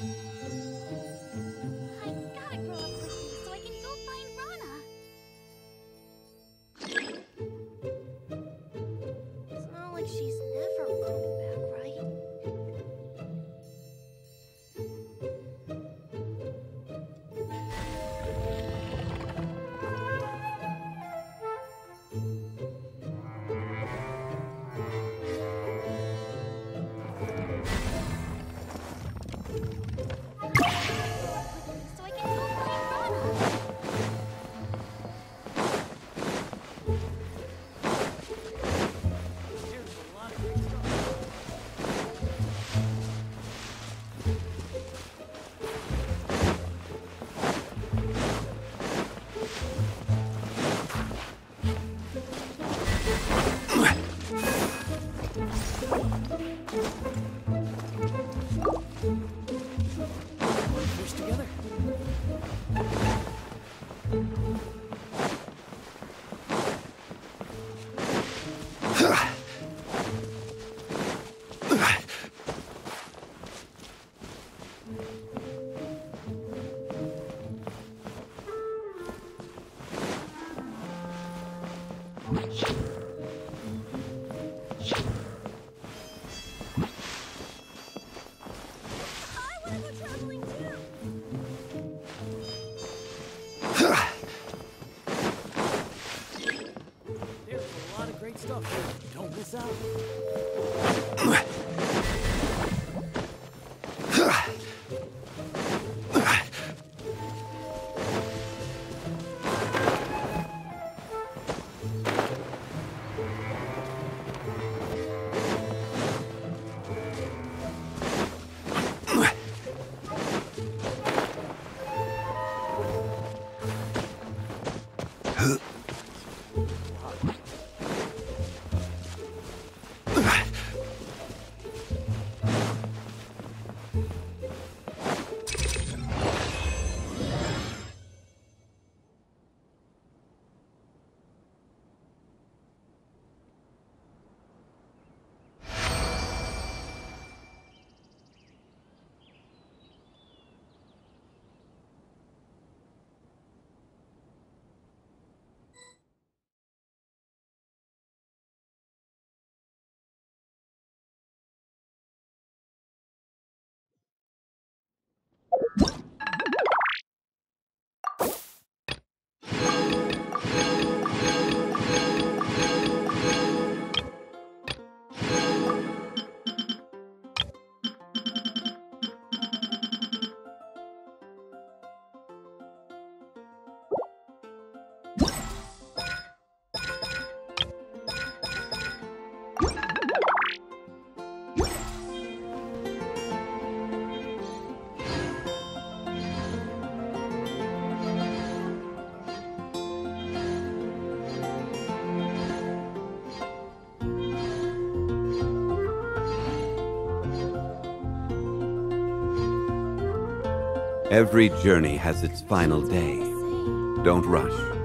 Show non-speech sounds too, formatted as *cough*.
Música There's a lot of great stuff here. Don't miss out. *laughs* Every journey has its final day. Don't rush.